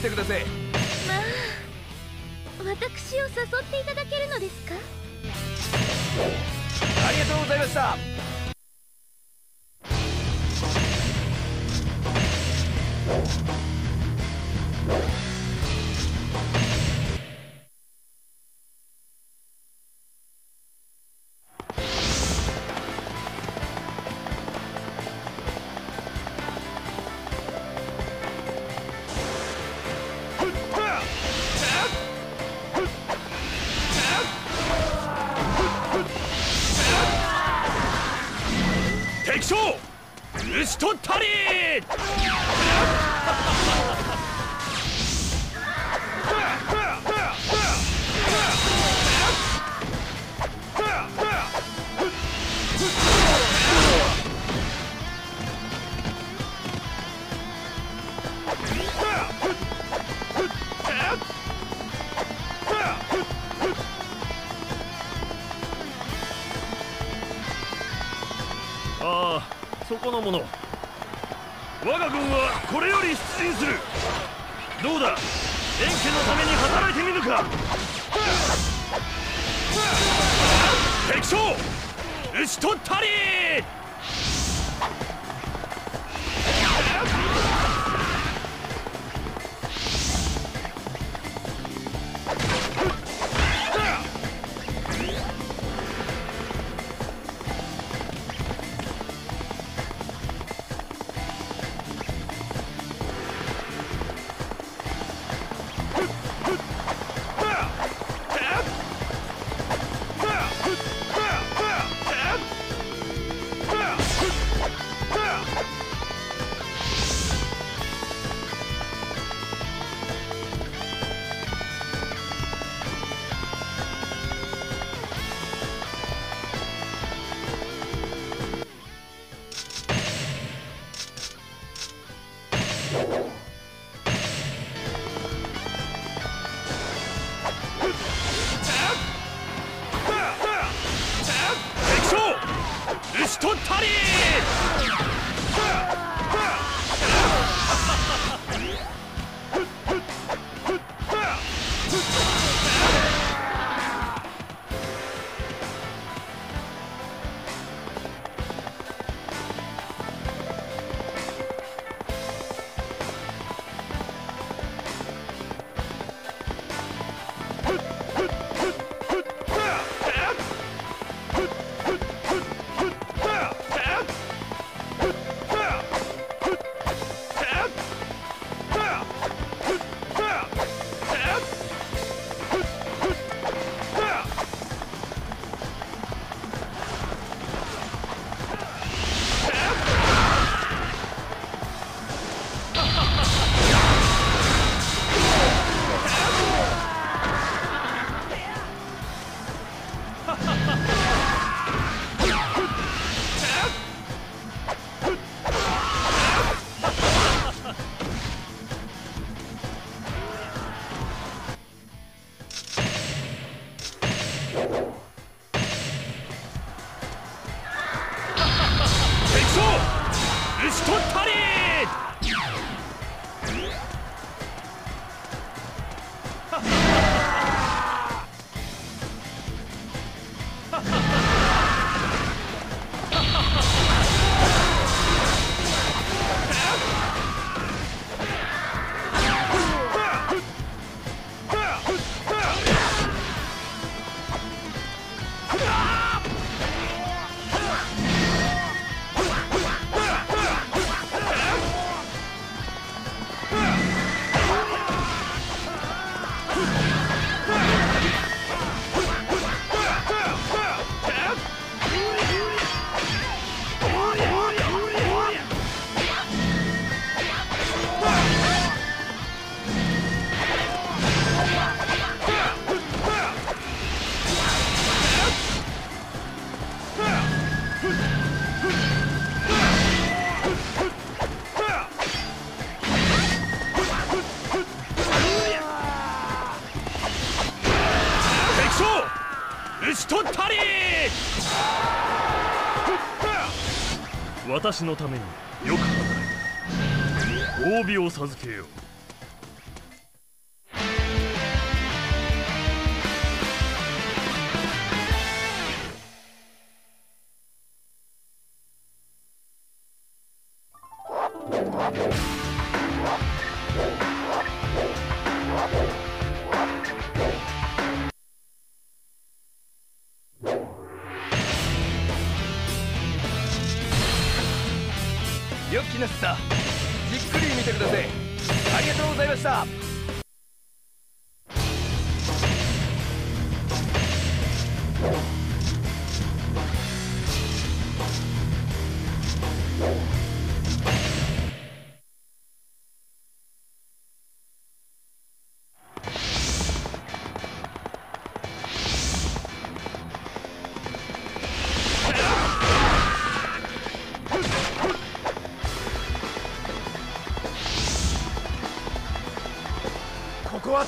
見てください。進する。どうだ？連携のために働いてみるか。敵将討ち取ったり。私のためによく働いた褒美を授けよう。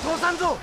通さんぞ。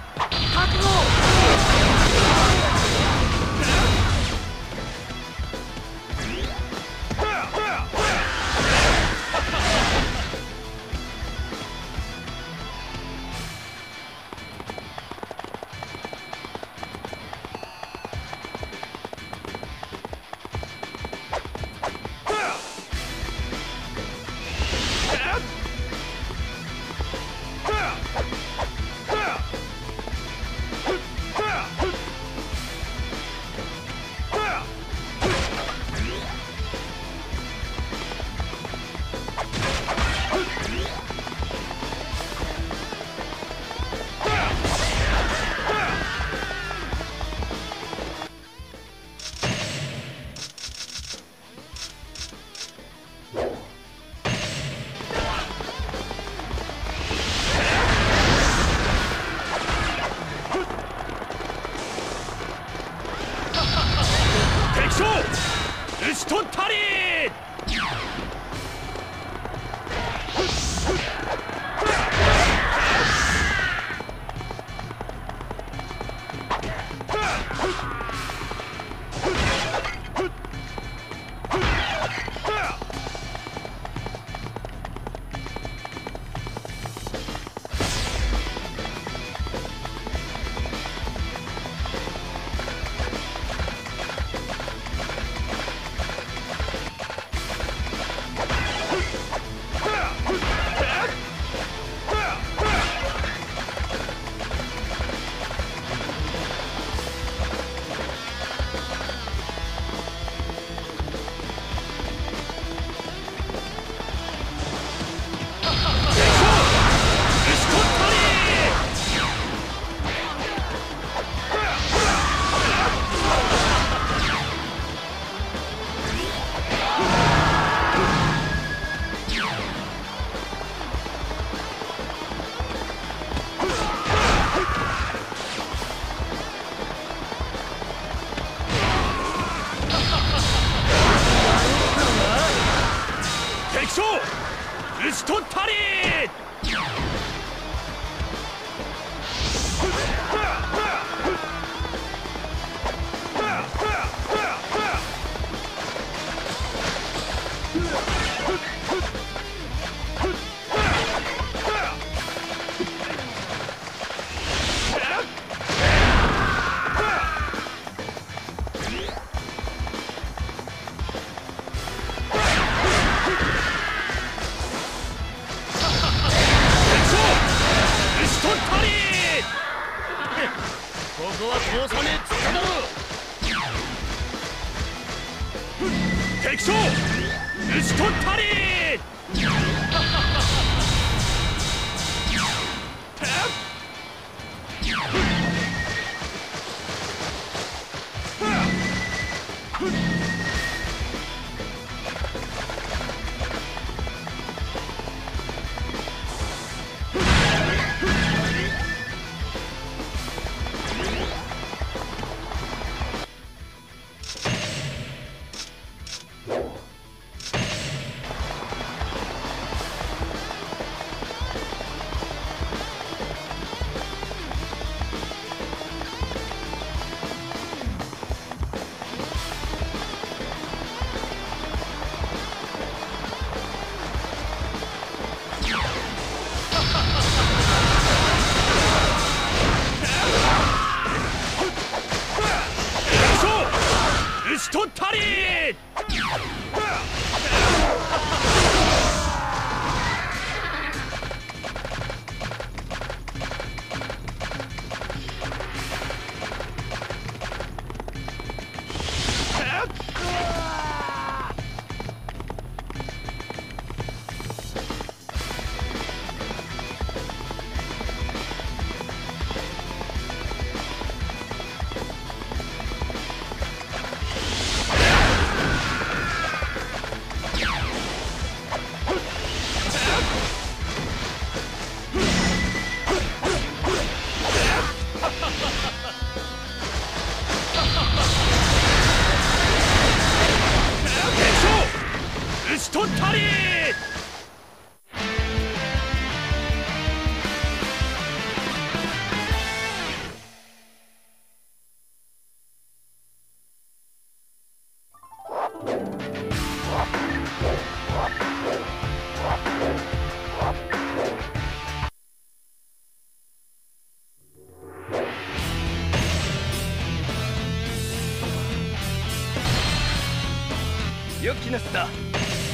よきなすだ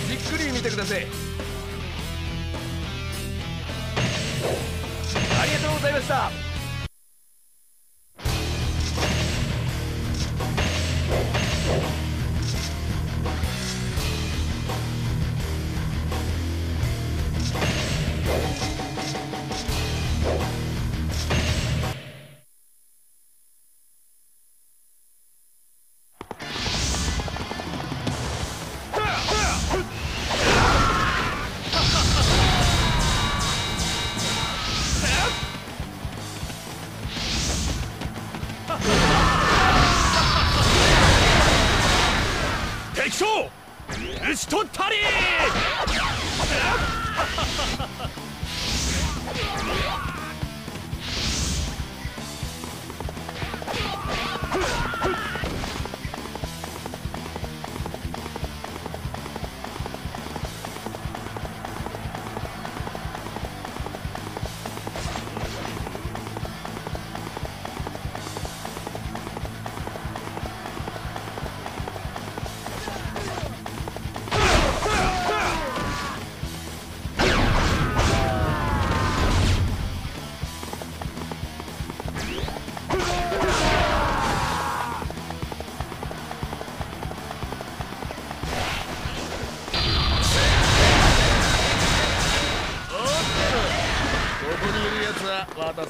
じっくり見てください。ありがとうございました。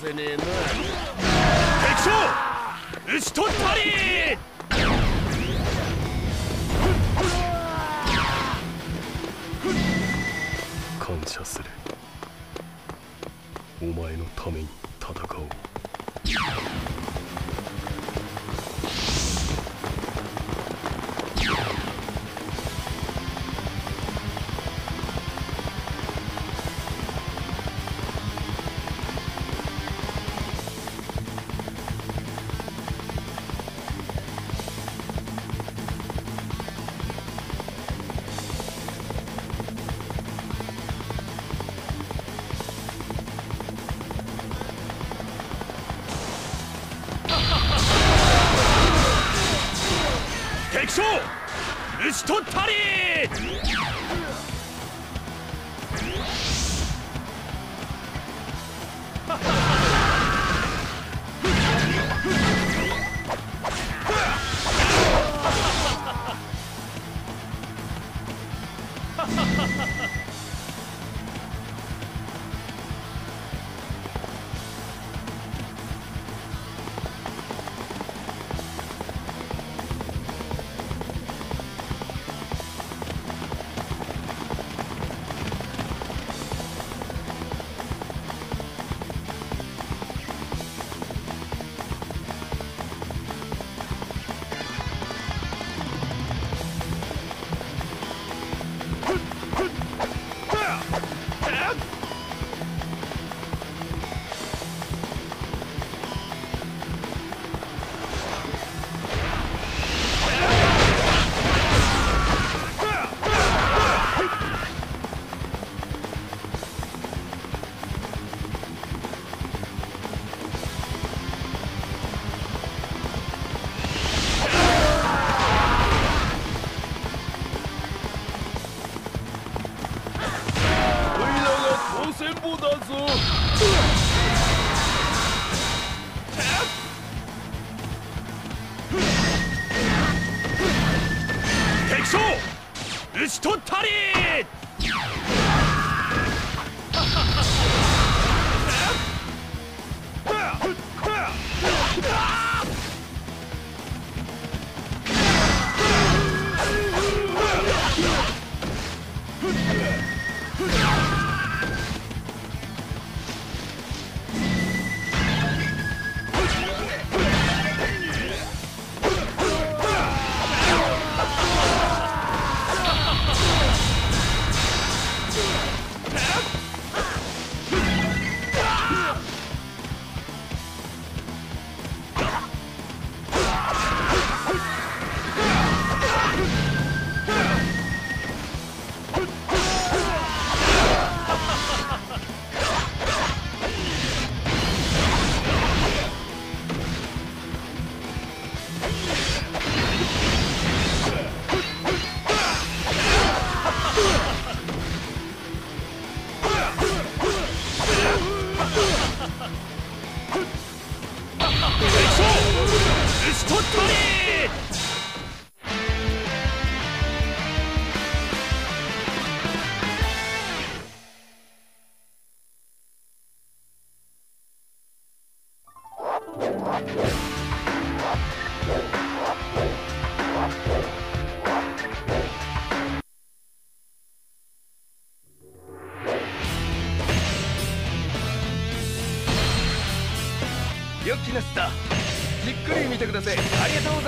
nothing in.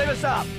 give us up.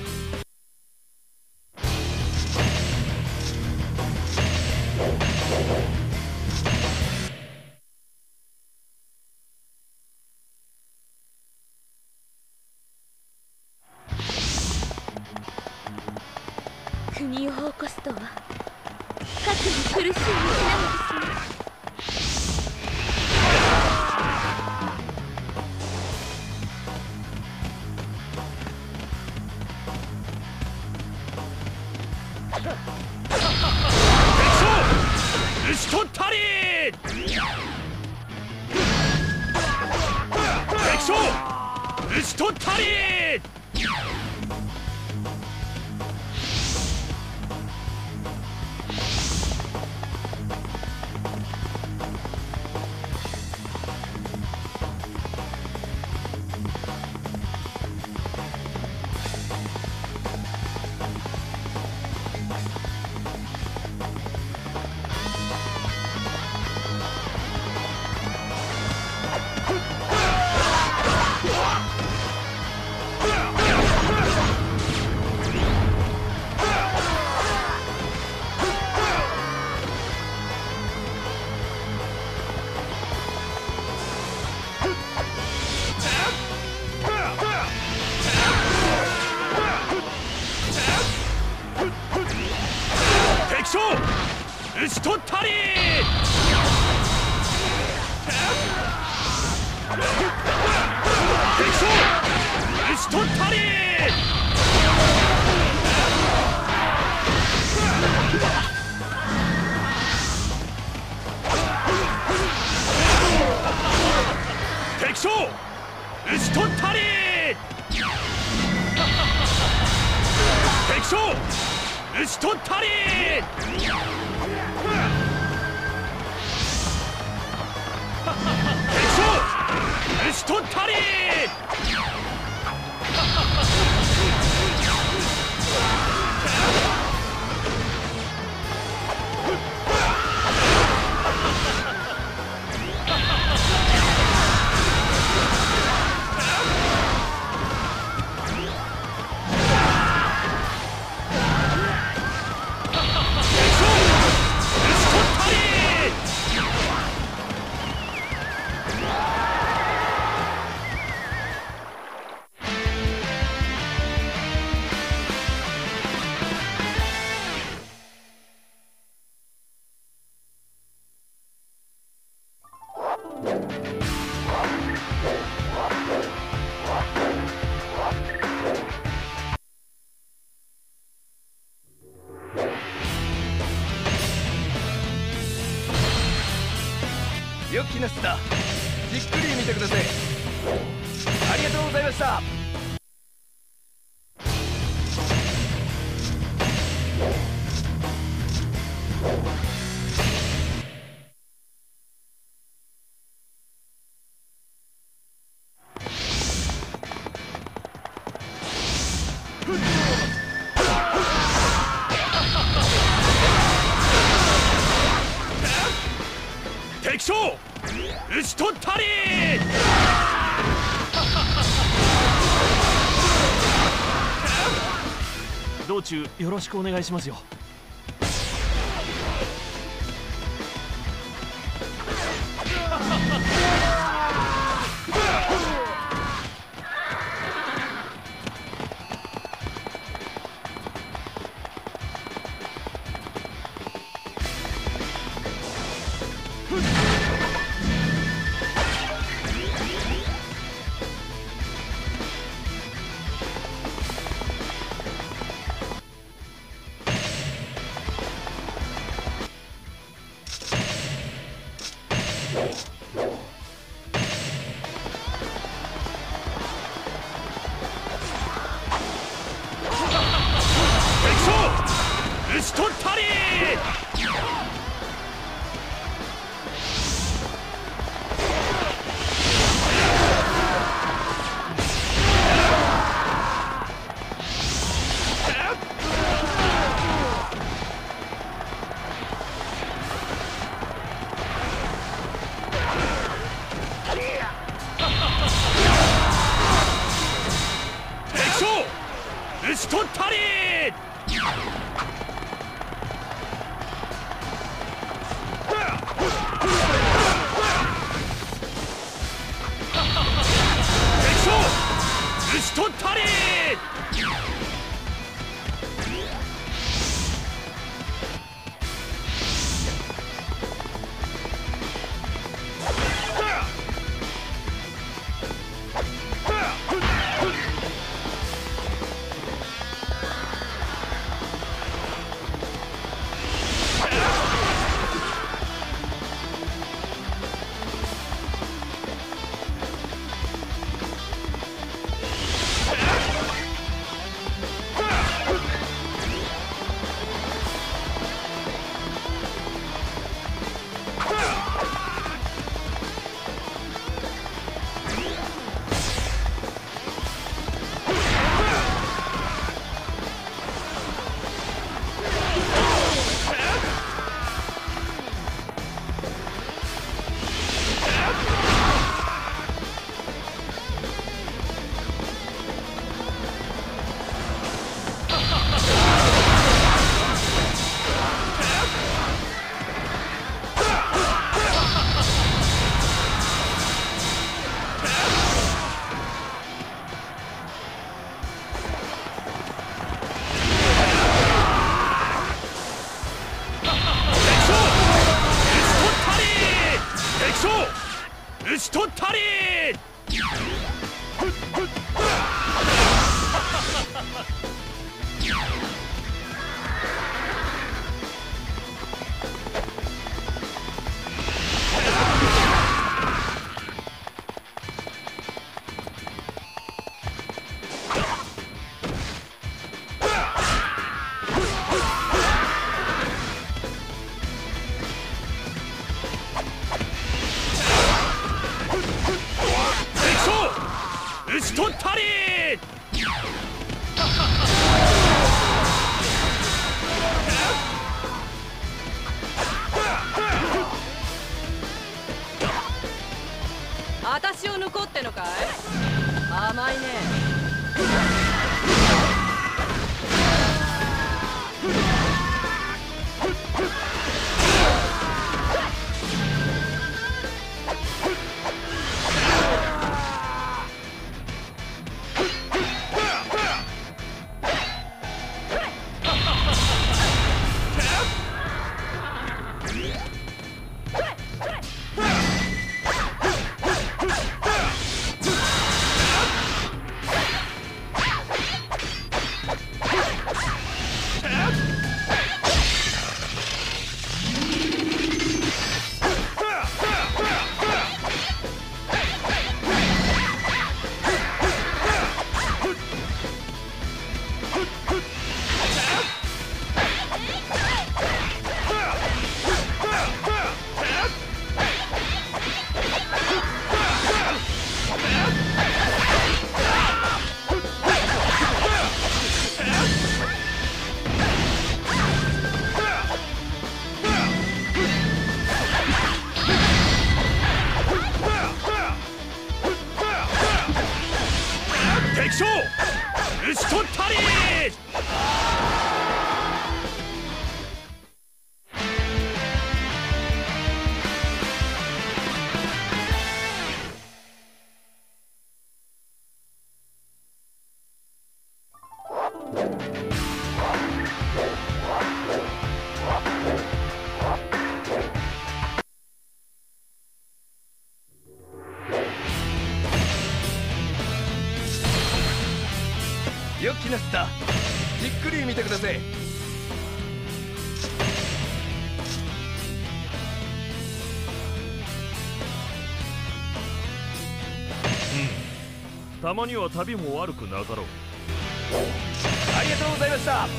中よろしくお願いしますよ。取ったりたまには旅も悪くなかろう。ありがとうございました。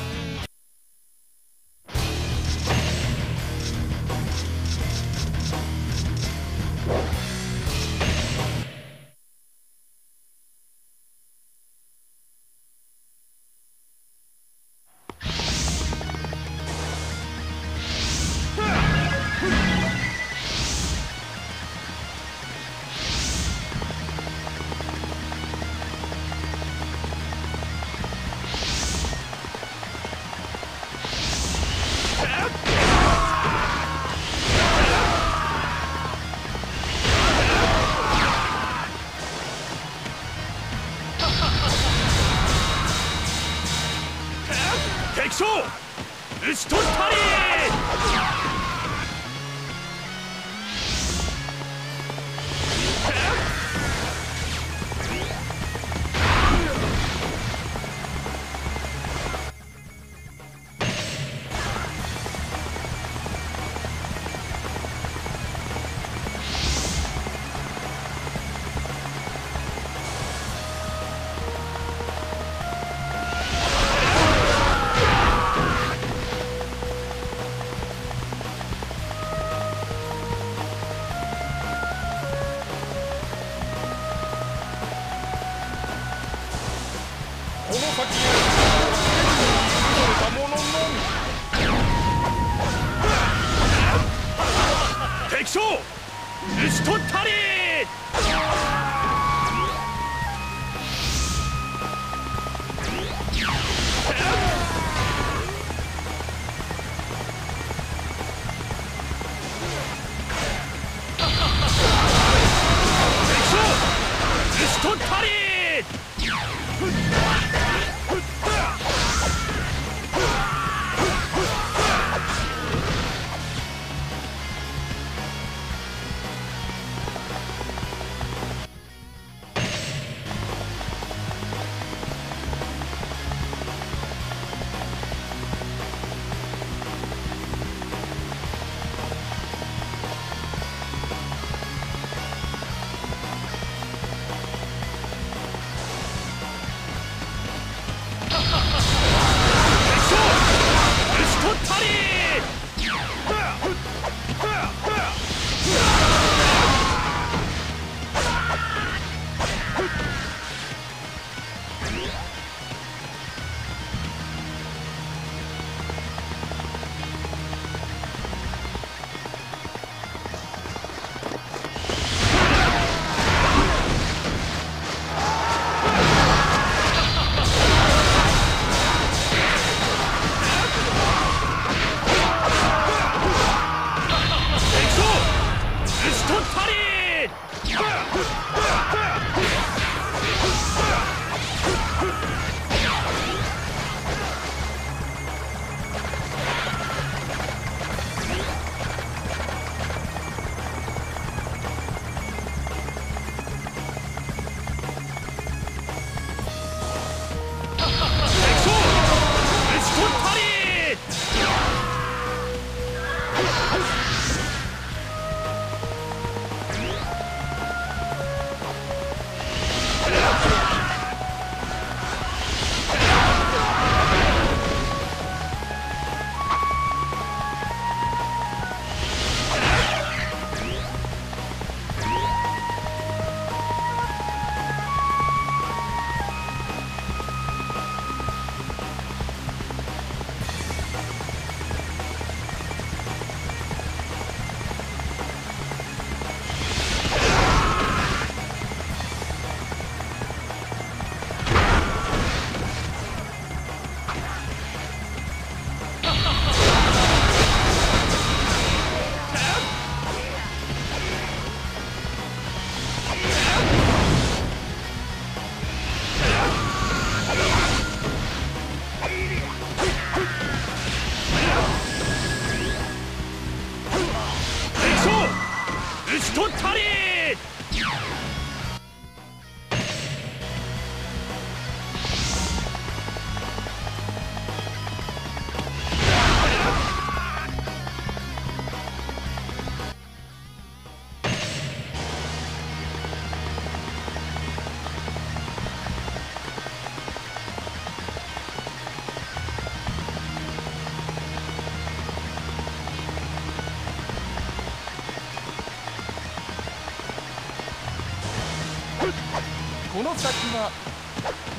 先は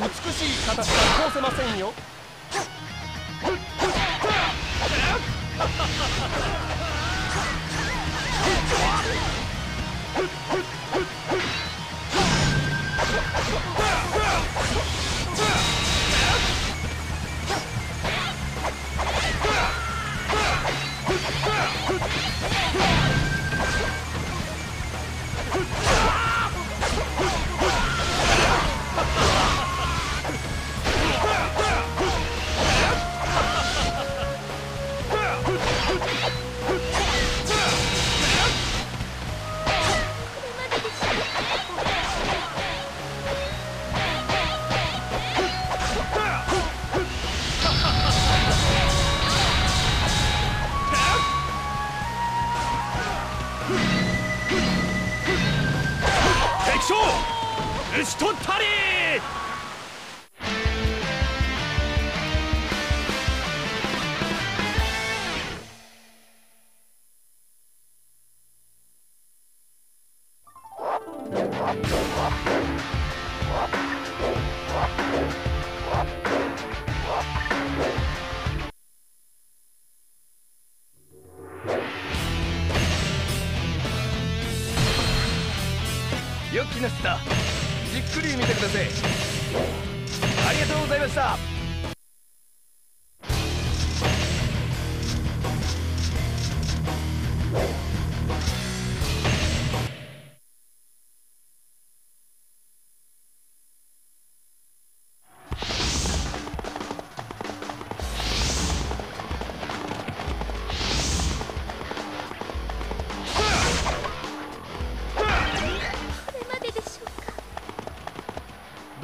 美しい形は通せませんよ。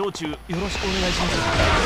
道中。よろしくお願いします。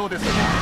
業です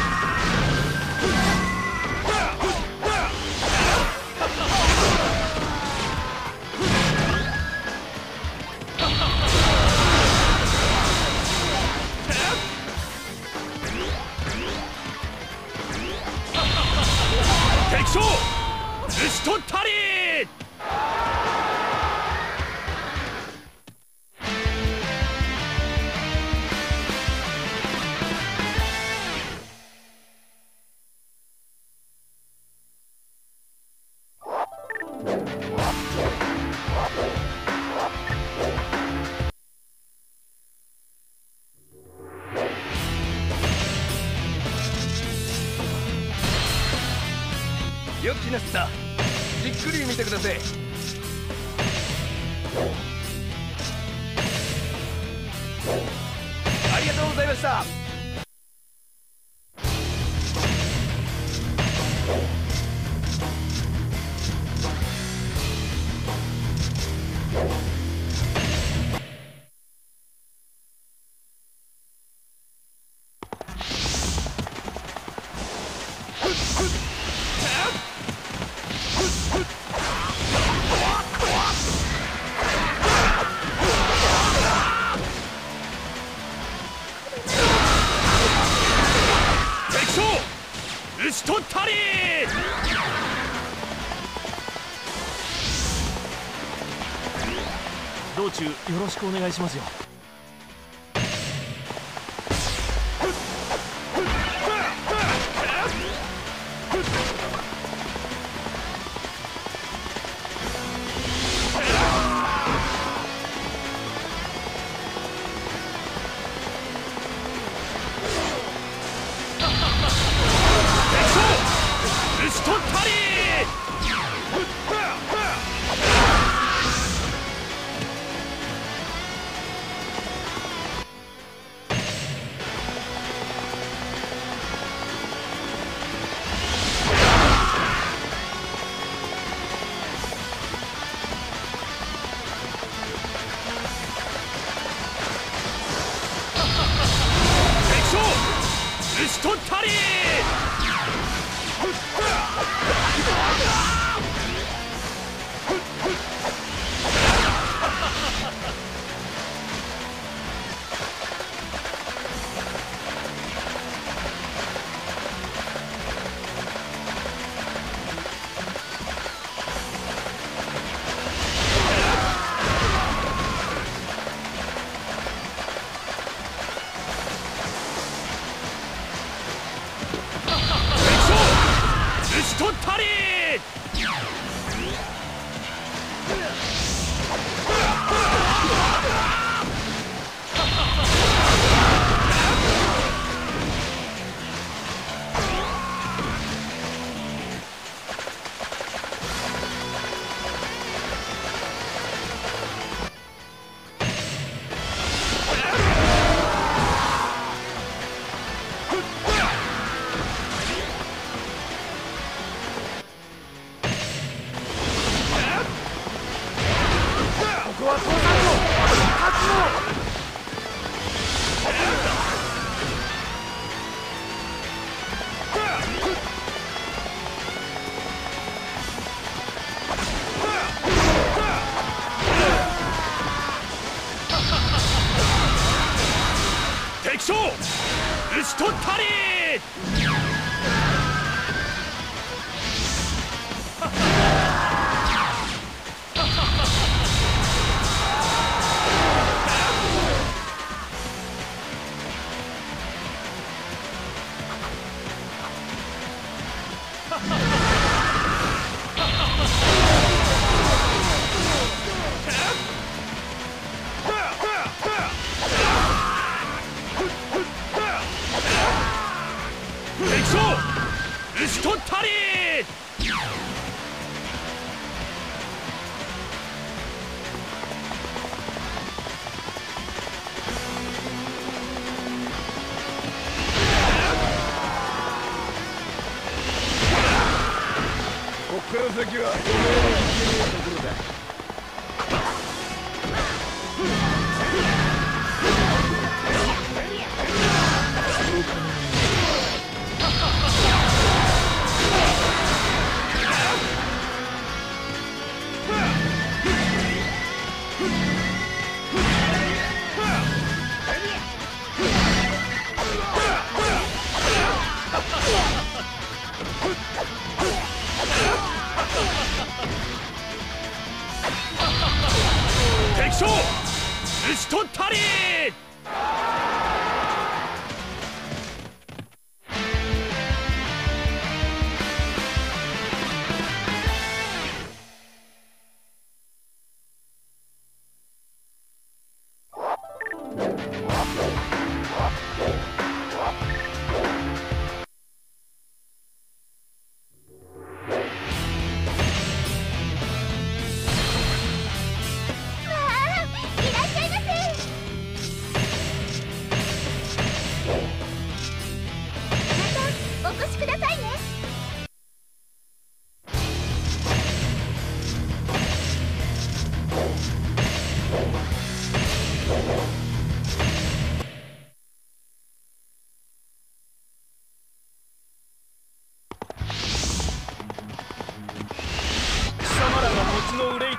お願いしますよ。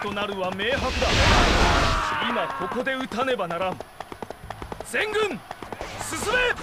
となるは明白だ。今ここで撃たねばならん。全軍進め！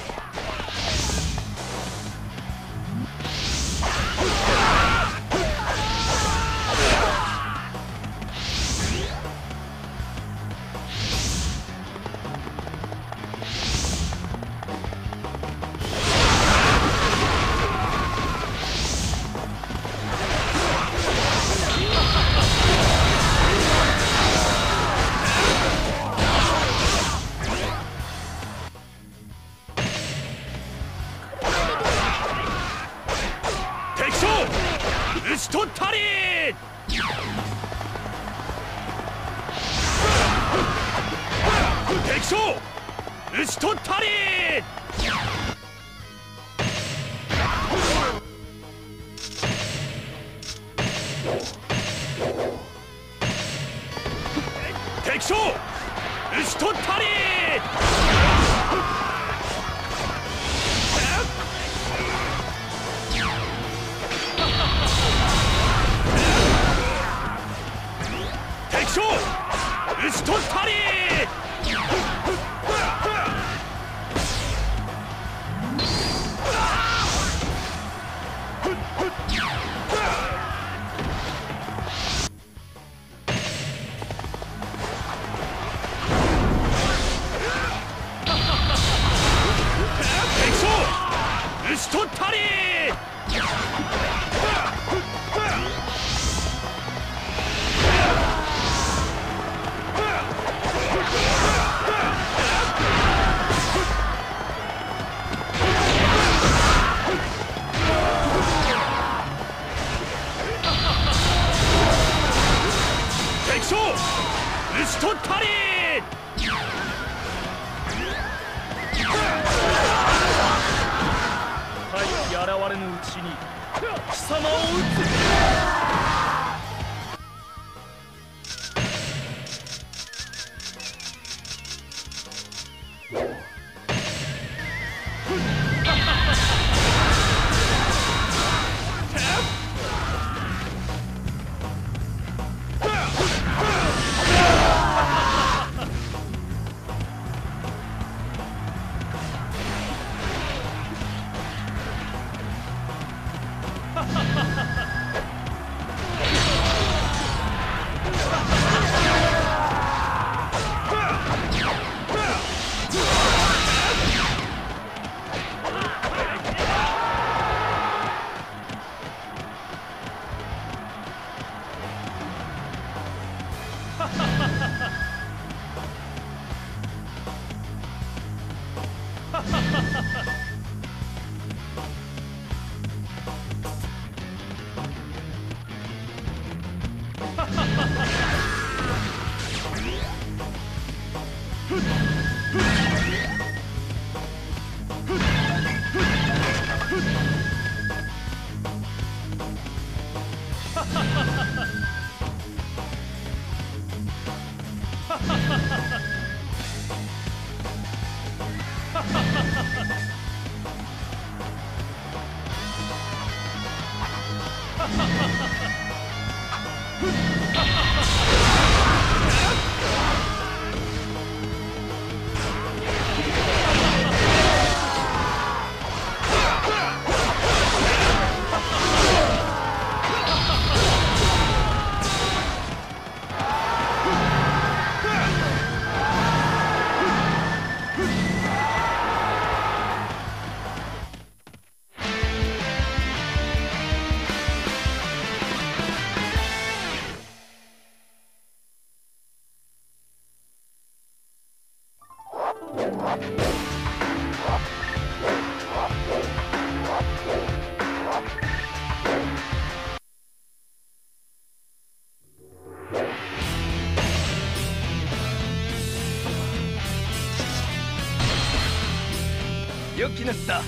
なった。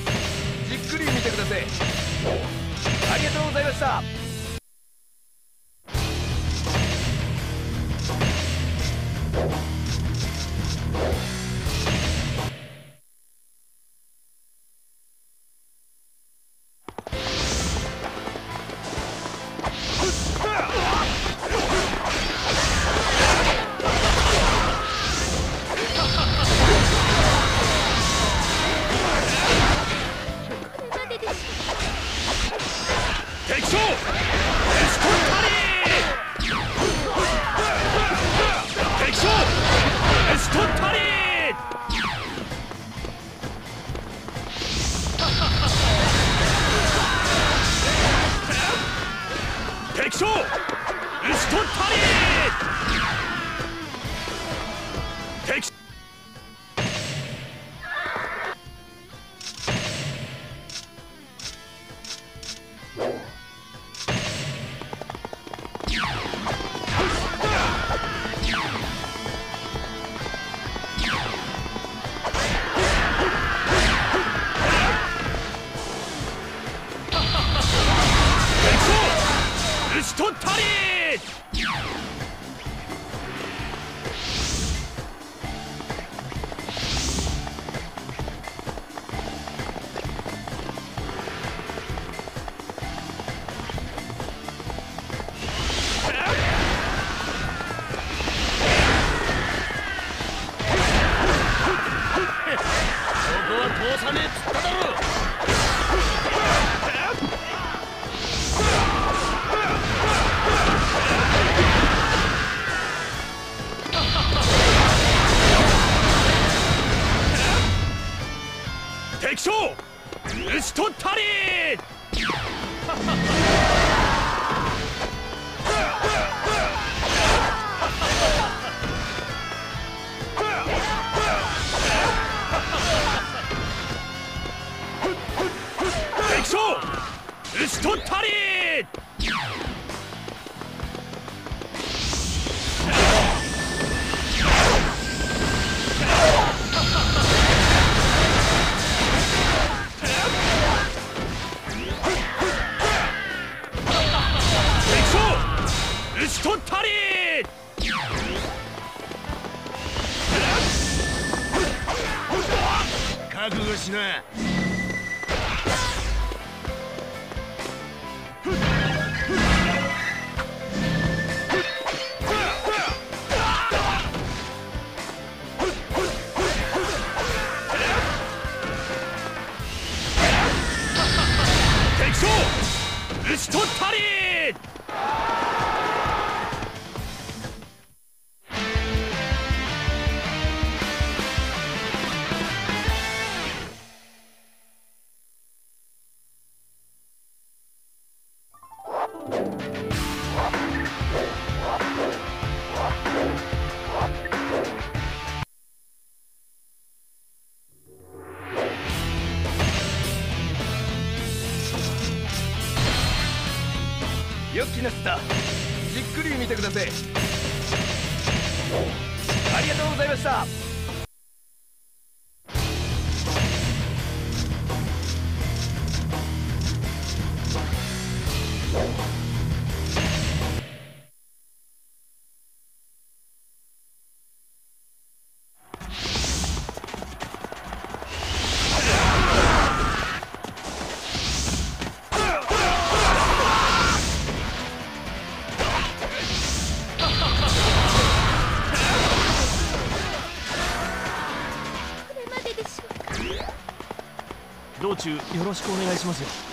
中よろしくお願いしますよ。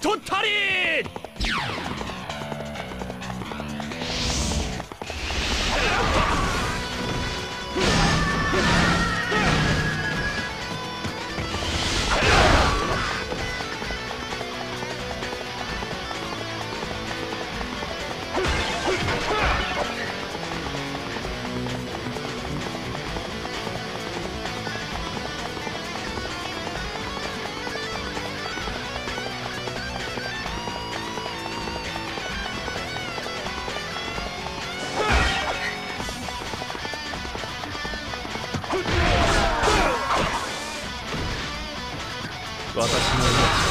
討ち取ったり私の命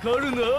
かるな。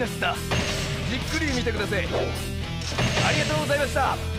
よっきなすったじっくり見てください。ありがとうございました。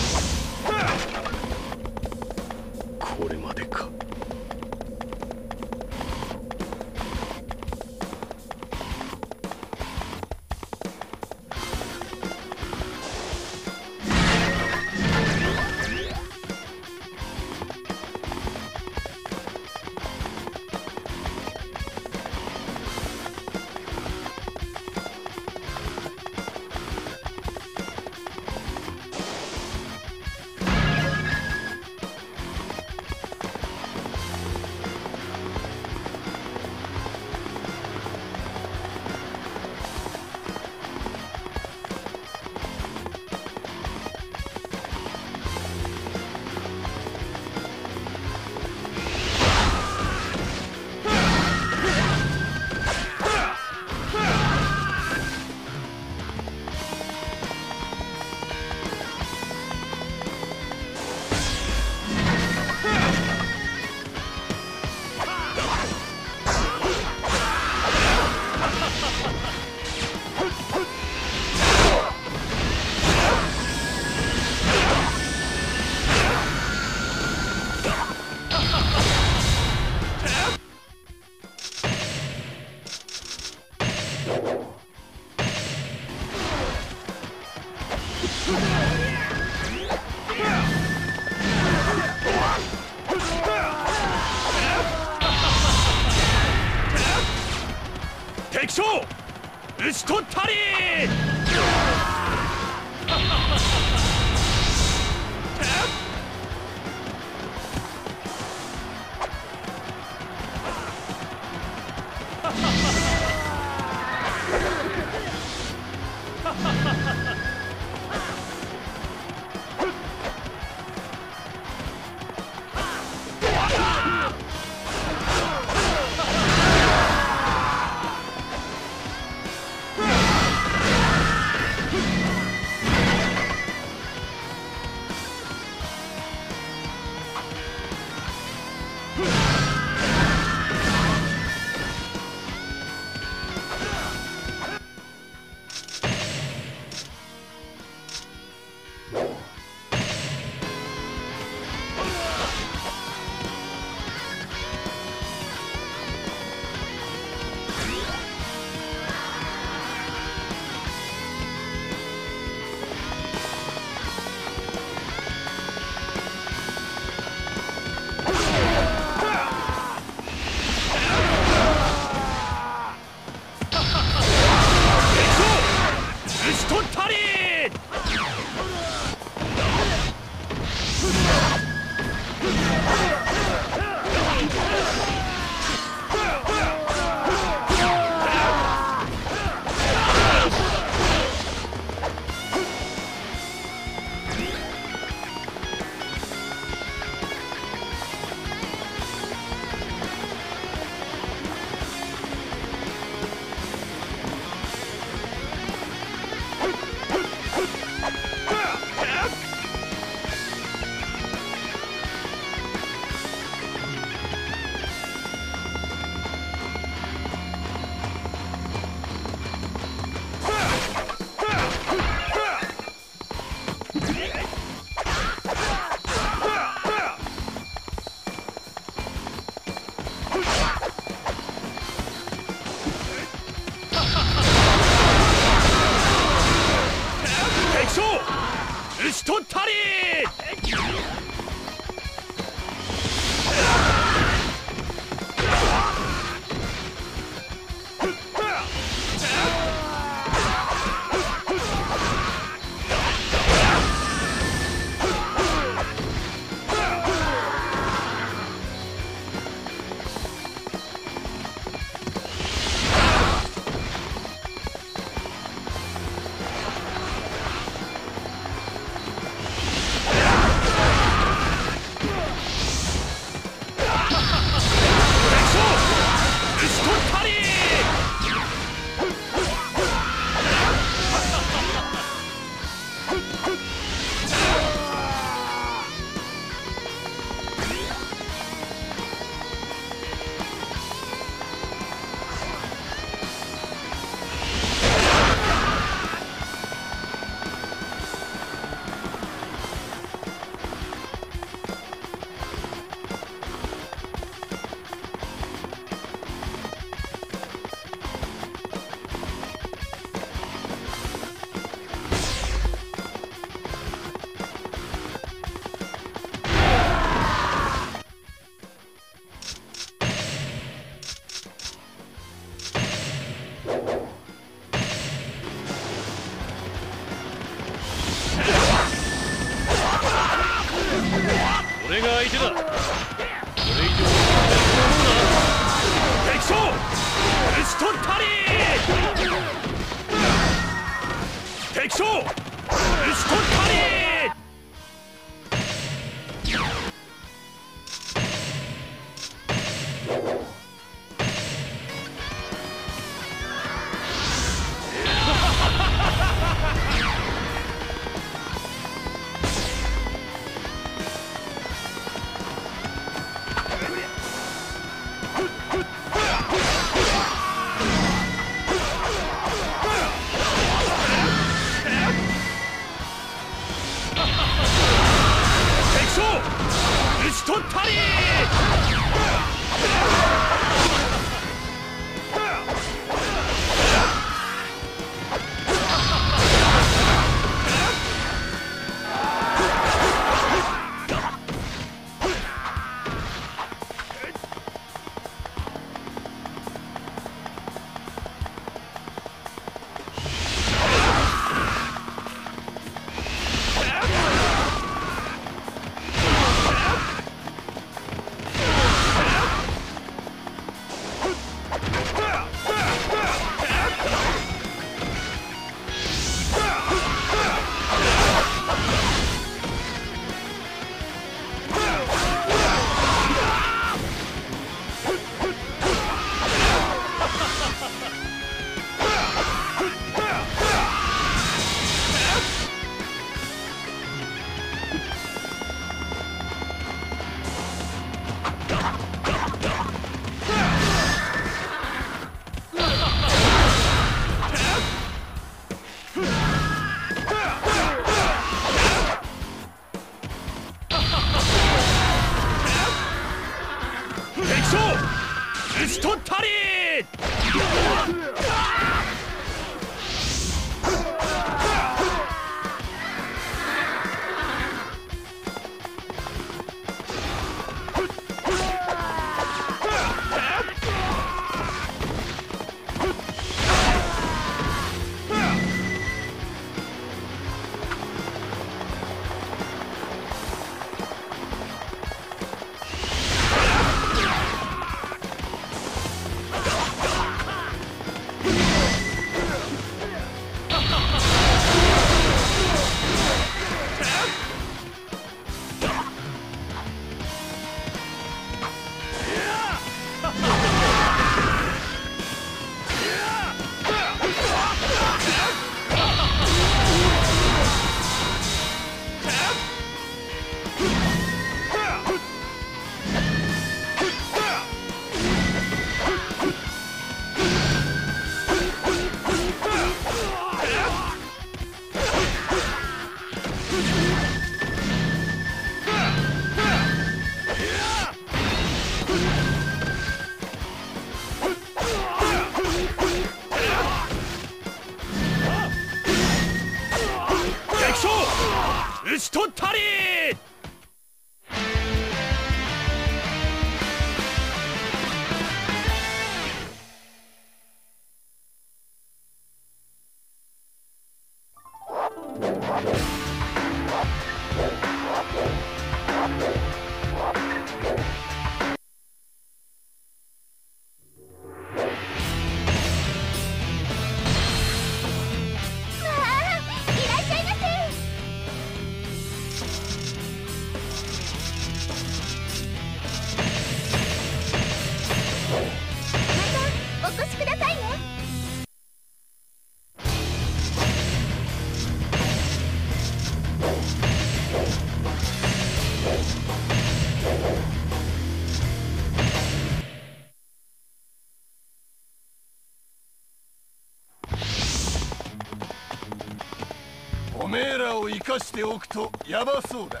を生かしておくとヤバそうだ。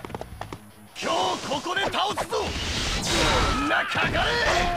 今日ここで倒すぞ。女かかれ。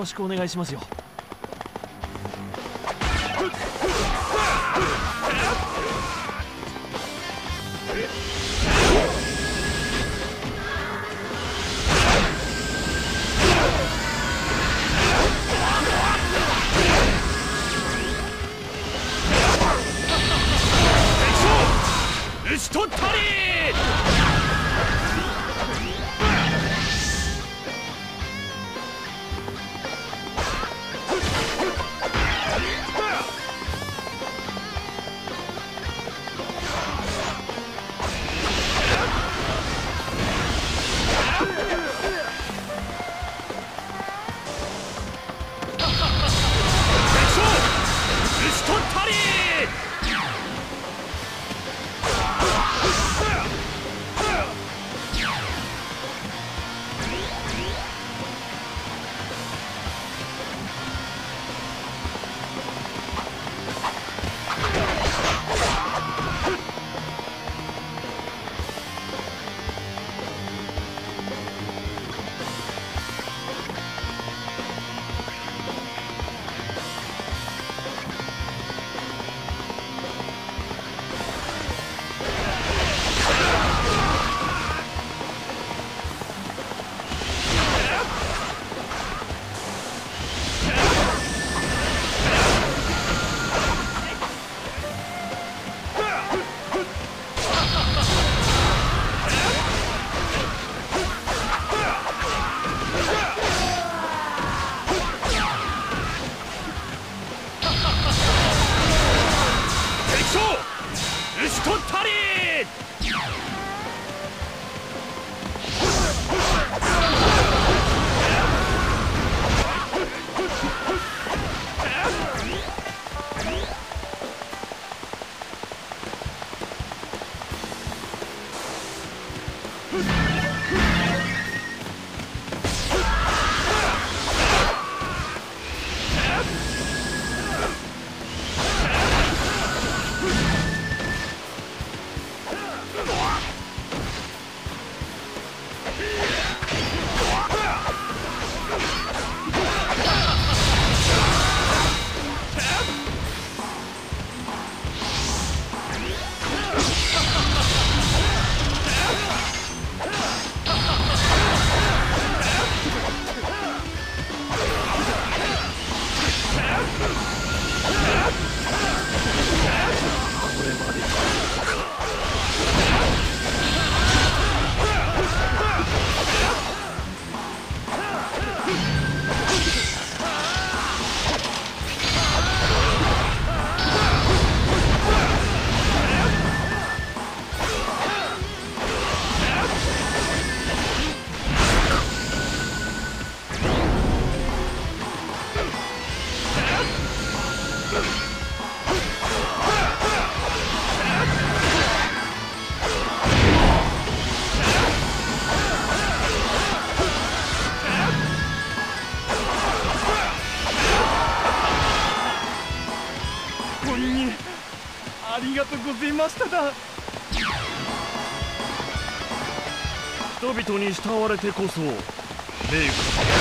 よろしくお願いしますよ。人に慕われてこそ名家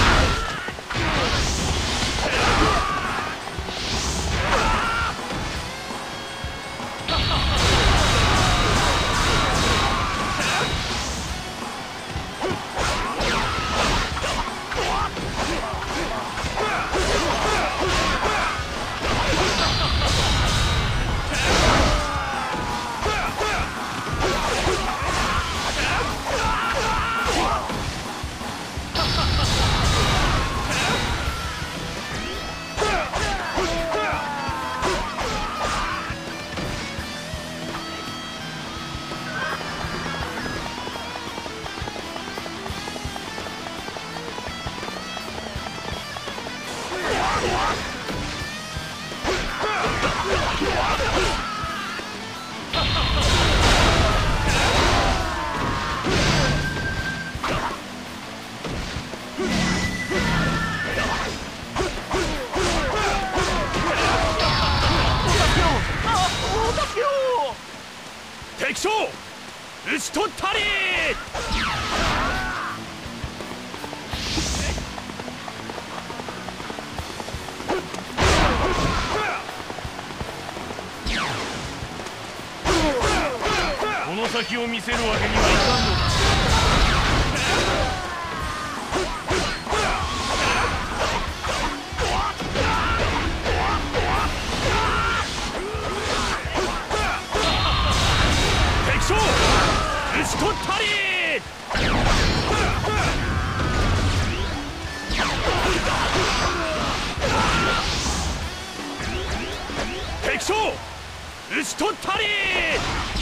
敵将討ち取ったり!この先を見せるわけにはいかんのだ。取ったり。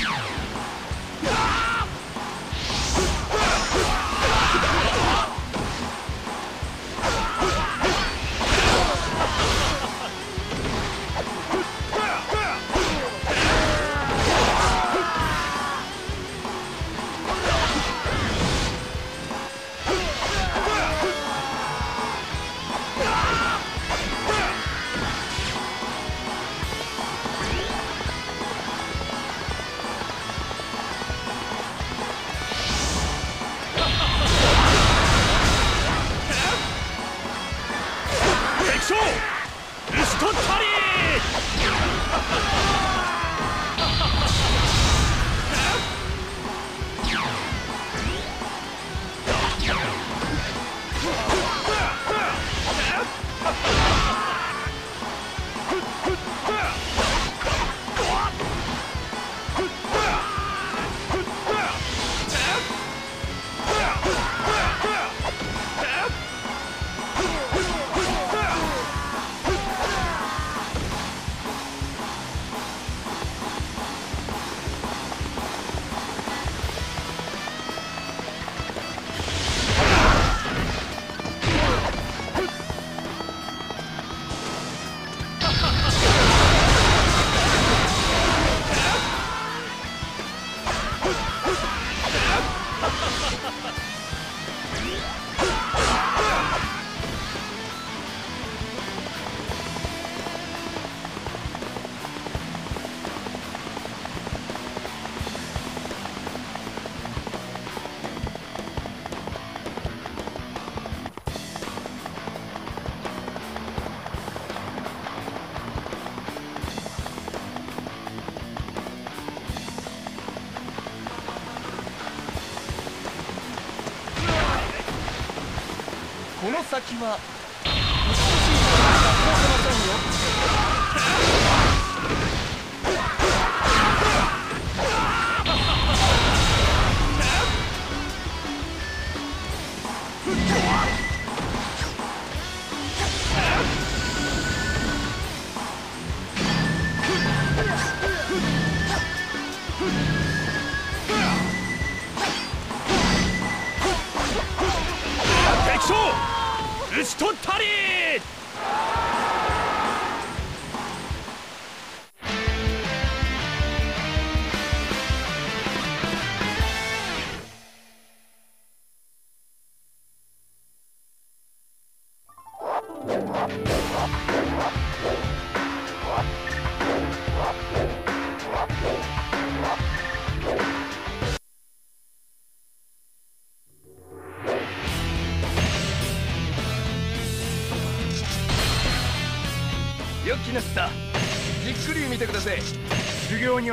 先は討ち取ったり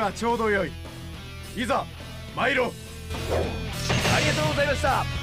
らちょうどよい。いざ参ろう。ありがとうございました。